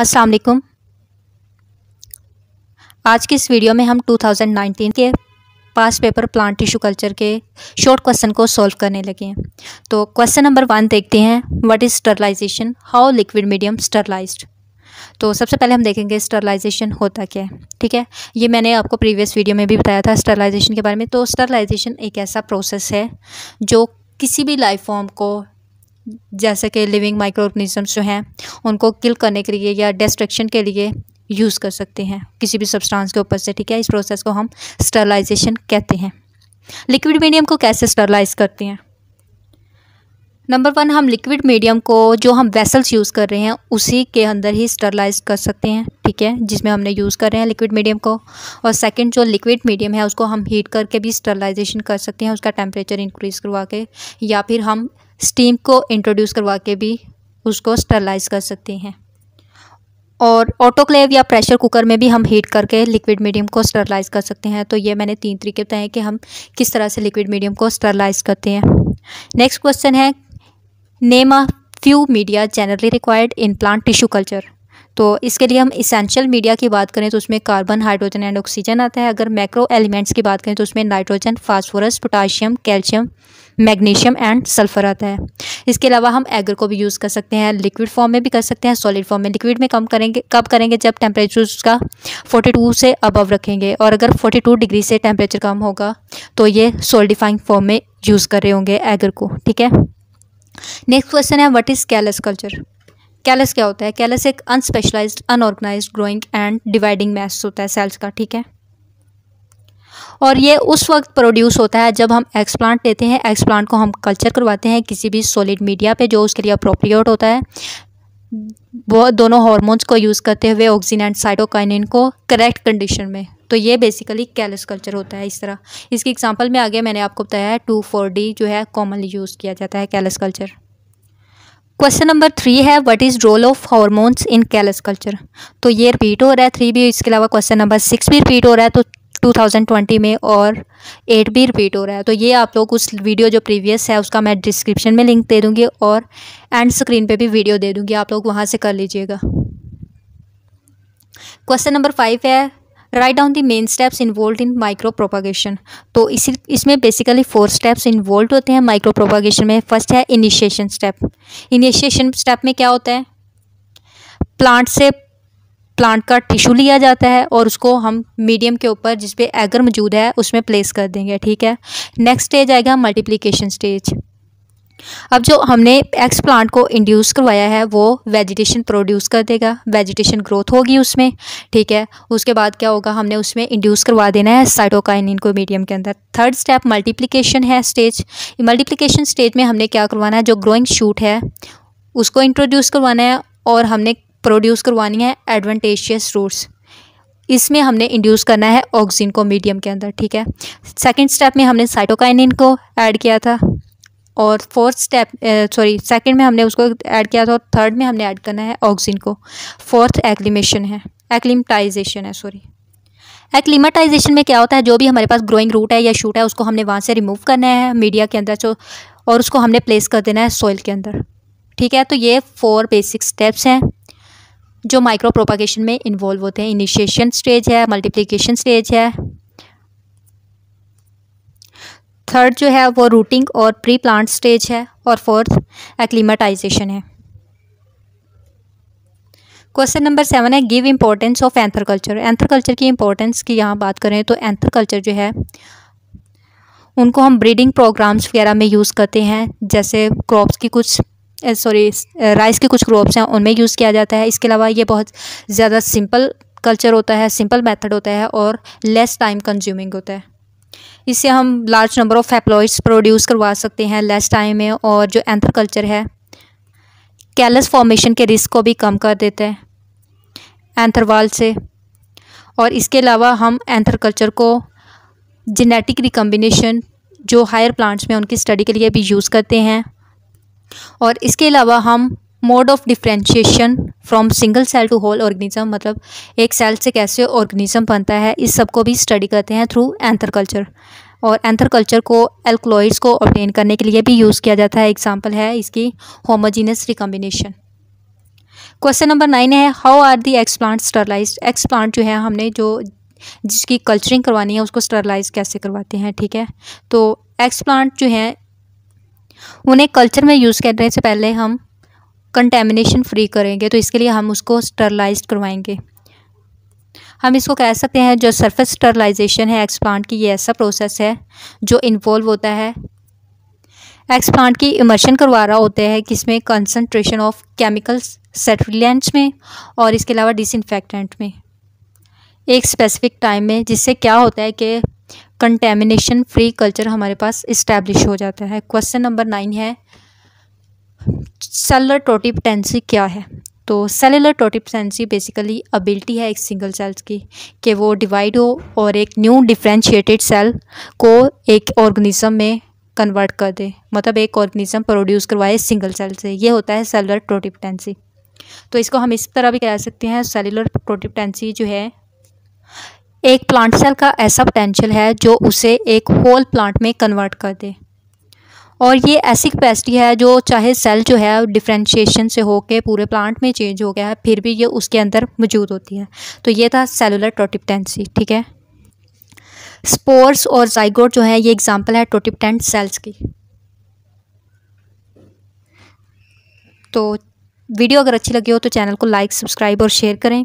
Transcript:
अस्सलाम वालेकुम आज के इस वीडियो में हम 2019 के पास पेपर प्लांट टिश्यू कल्चर के शॉर्ट क्वेश्चन को सॉल्व करने लगे हैं। तो क्वेश्चन नंबर वन देखते हैं what is sterilisation how liquid medium sterilised तो सबसे पहले हम देखेंगे स्टरलाइजेशन होता क्या है, ठीक है? ये मैंने आपको प्रीवियस वीडियो में भी बताया था स्टरलाइजेशन के बारे में। तो स्टरलाइजेशन एक ऐसा प्रोसेस है जो किसी भी लाइफ फॉर्म को जैसे कि लिविंग माइक्रो ऑर्गेनिजम्स जो हैं, उनको किल करने के लिए या डिस्ट्रक्शन के लिए यूज़ कर सकते हैं, किसी भी सब्सटेंस के ऊपर से, ठीक है? इस प्रोसेस को हम स्टरलाइजेशन कहते हैं। लिक्विड मीडियम को कैसे स्टरलाइज करते हैं? नंबर वन हम लिक्विड मीडियम को जो हम वेसल्स यूज़ कर रहे हैं, उसी के अंदर ही स्टरलाइज कर सकते हैं, ठीक है? जिसमें हमने यूज़ कर रहे हैं लिक्विड मीडियम को। और सेकंड जो लिक्विड मीडियम है, उसको हम हीट करके भी स्टरलाइजेशन कर सकते हैं, उसका टेम्परेचर इंक्रीज़ करवा के, या फिर हम स्टीम को इंट्रोड्यूस करवा के भी उसको स्टरलाइज कर सकते हैं। और ऑटोक्लेव या प्रेशर कुकर में भी हम हीट करके लिक्विड मीडियम को स्टरलाइज कर सकते हैं। तो ये मैंने तीन तरीके बताए कि हम किस तरह से लिक्विड मीडियम को स्टरलाइज करते हैं। नेक्स्ट क्वेश्चन है name a few media generally required in plant tissue culture तो इसके लिए हम इसेंशियल मीडिया की बात करें तो उसमें कार्बन हाइड्रोजन एंड ऑक्सीजन आता है। अगर मैक्रो एलिमेंट्स की बात करें तो उसमें nitrogen phosphorus potassium calcium magnesium and sulphur आता है। इसके अलावा हम एगर को भी यूज़ कर सकते हैं, लिक्विड फॉर्म में भी कर सकते हैं, सॉलिड फॉर्म में। लिक्विड में कम करेंगे, कब करेंगे? जब टेम्परेचर उसका 42 से अबव रखेंगे और अगर 42 डिग्री से टेम्परेचर कम होगा तो ये सोल्डिफाइंग फॉर्म में यूज़ कर रहे होंगे एगर को, ठीक है? नेक्स्ट क्वेश्चन है what is callus culture callus क्या होता है? कैलस एक unspecialised unorganised growing and dividing mass होता है सेल्स का, ठीक है? और ये उस वक्त प्रोड्यूस होता है जब हम एक्सप्लांट लेते हैं। एक्सप्लांट को हम कल्चर करवाते हैं किसी भी सॉलिड मीडिया पे जो उसके लिए अप्रोप्रिएट होता है। वो दोनों हार्मोन्स को यूज़ करते हुए ऑक्सीजन एंड साइटोकाइनिन को करेक्ट कंडीशन में। तो ये बेसिकली कैलस कल्चर होता है इस तरह। इसकी एग्जांपल में आगे मैंने आपको बताया है टू फोर डी जो है कॉमनली यूज़ किया जाता है callus culture question number three है what is role of hormones in callus culture तो ये रिपीट हो रहा है थ्री भी इसके अलावा क्वेश्चन नंबर सिक्स भी रिपीट हो रहा है तो 2020 में और एट भी रिपीट हो रहा है। तो ये आप लोग उस वीडियो जो प्रीवियस है, उसका मैं डिस्क्रिप्शन में लिंक दे दूँगी और एंड स्क्रीन पे भी वीडियो दे दूँगी। आप लोग वहाँ से कर लीजिएगा। क्वेश्चन नंबर फाइव है write down the main steps involve in micropropagation तो इसी, इसमें बेसिकली फोर स्टेप्स इन्वॉल्व होते हैं माइक्रो प्रोपागेशन में। फ़र्स्ट है इनिशिएशन स्टेप इनिशिएशन स्टेप में क्या होता है? प्लांट से प्लांट का टिश्यू लिया जाता है और उसको हम मीडियम के ऊपर जिस पे एगर मौजूद है, उसमें प्लेस कर देंगे, ठीक है? नेक्स्ट स्टेज आएगा मल्टीप्लिकेशन स्टेज अब जो हमने एक्स प्लांट को इंड्यूस करवाया है, वो वेजिटेशन प्रोड्यूस कर देगा। वेजिटेशन ग्रोथ होगी उसमें, ठीक है? उसके बाद क्या होगा? हमने उसमें इंड्यूस करवा देना है साइटोकाइनिन को मीडियम के अंदर। थर्ड स्टेप मल्टीप्लिकेशन है स्टेज मल्टीप्लिकेशन स्टेज में हमने क्या करवाना है? जो ग्रोइंग शूट है, उसको इंट्रोड्यूस करवाना है और हमने प्रोड्यूस करवानी है एडवांटेशियस रूट्स। इसमें हमने इंड्यूस करना है ऑक्सीजन को मीडियम के अंदर, ठीक है? सेकंड स्टेप में हमने साइटोकाइनिन को ऐड किया था और फोर्थ स्टेप सॉरी, सेकंड में हमने उसको ऐड किया था और थर्ड में हमने ऐड करना है ऑक्सीजन को। फोर्थ एक्लिमेशन है, एक्लिमटाइजेशन है, सॉरी। एक्लिमाटाइजेशन में क्या होता है? जो भी हमारे पास ग्रोइंग रूट है या शूट है, उसको हमने वहाँ से रिमूव करना है मीडिया के अंदर और उसको हमने प्लेस कर देना है सॉइल के अंदर, ठीक है? तो ये फोर बेसिक स्टेप्स हैं। जो माइक्रो प्रोपागेशन में इन्वॉल्व होते हैं इनिशिएशन स्टेज है मल्टीप्लिकेशन स्टेज है। थर्ड जो है, वो रूटिंग और प्री प्लांट स्टेज है और फोर्थ एक्लीमाटाइजेशन है। क्वेश्चन नंबर सेवन है give importance of anther culture anther culture की इम्पोर्टेंस की यहाँ बात करें तो एंथर कल्चर जो है, उनको हम ब्रीडिंग प्रोग्राम्स वगैरह में यूज़ करते हैं, जैसे क्रॉप्स की कुछ सॉरी राइस के कुछ क्रॉप्स हैं, उनमें यूज़ किया जाता है। इसके अलावा ये बहुत ज़्यादा सिंपल कल्चर होता है सिंपल मेथड होता है और लेस टाइम कंज्यूमिंग होता है। इससे हम large number of haploids produce करवा सकते हैं लेस टाइम में और जो एंथर कल्चर है कैलस फॉर्मेशन के रिस्क को भी कम कर देते हैं एंथरवाल से। और इसके अलावा हम एंथर कल्चर को जेनेटिक रिकम्बिनेशन जो हायर प्लांट्स में उनकी स्टडी के लिए भी यूज़ करते हैं। और इसके अलावा हम mode of differentiation from single cell to whole organism मतलब एक सेल से कैसे ऑर्गेनिज्म बनता है, इस सबको भी स्टडी करते हैं थ्रू एंथर कल्चर और एंथर कल्चर को एल्कलॉइड्स को ऑप्टेन करने के लिए भी यूज़ किया जाता है। एग्ज़ाम्पल है इसकी homogeneous recombination question number nine है how are the explant sterilise explant जो है, हमने जो जिसकी कल्चरिंग करवानी है, उसको स्टरलाइज कैसे करवाते हैं? ठीक है? तो एक्स प्लांट जो है उन्हें कल्चर में यूज़ करने से पहले हम कंटेमिनेशन फ्री करेंगे तो इसके लिए हम उसको स्टरलाइज करवाएँगे। हम इसको कह सकते हैं, जो सरफेस स्टरलाइजेशन है एक्सप्लांट की ये ऐसा प्रोसेस है, जो इन्वॉल्व होता है। एक्सप्लांट की इमर्शन करवा रहा होता है, किसमें? कंसनट्रेशन ऑफ़ केमिकल्स सेटलेंट्स में, और इसके अलावा डिसइनफेक्टेंट में। एक स्पेसिफिक टाइम में, जिससे क्या होता है कि कंटेमिनेशन फ्री कल्चर हमारे पास इस्टेब्लिश हो जाता है। क्वेश्चन नंबर नाइन है सेलर टोटिपटेंसी क्या है? तो सेलुलर टोटिपटेंसी बेसिकली अबिलिटी है एक सिंगल सेल्स की, कि वो डिवाइड हो और एक न्यू डिफ्रेंशिएटेड सेल को एक ऑर्गेनिज्म में कन्वर्ट कर दे। मतलब एक ऑर्गेनिज्म प्रोड्यूस करवाए सिंगल सेल से। ये होता है सेलुलर टोटिपटेंसी तो इसको हम इस तरह भी कह सकते हैं सेलुलर टोटिपटेंसी जो है एक प्लांट सेल का ऐसा पोटेंशियल है जो उसे एक होल प्लांट में कन्वर्ट कर दे। और ये ऐसी कैपेसिटी है जो चाहे सेल जो है डिफ्रेंशिएशन से होके पूरे प्लांट में चेंज हो गया है, फिर भी ये उसके अंदर मौजूद होती है। तो ये था सेलुलर टोटिपटेंसी ठीक है? स्पोर्स और जाइगोट जो है, ये एग्जांपल है टोटिपटेंट सेल्स की। तो वीडियो अगर अच्छी लगी हो तो चैनल को लाइक सब्सक्राइब और शेयर करें।